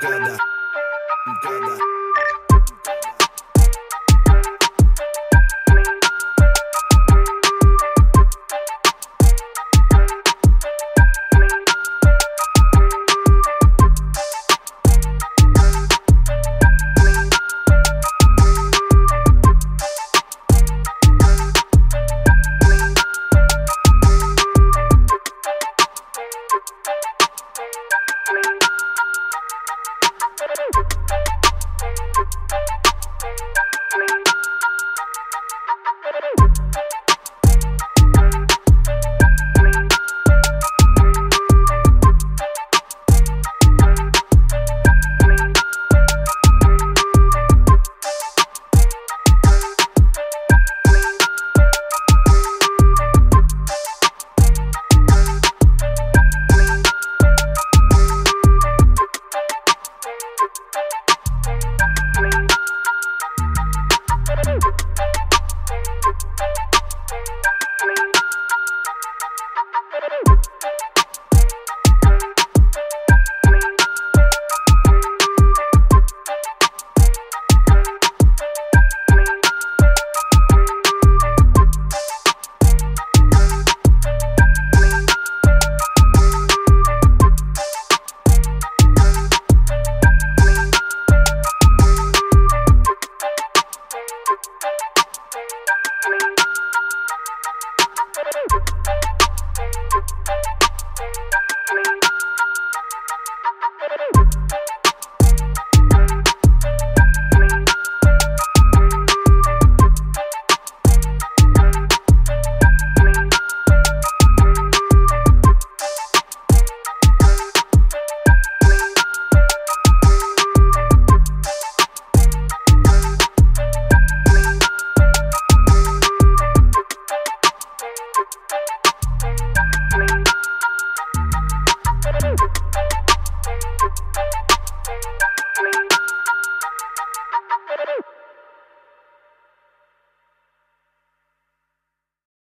Gada, gada.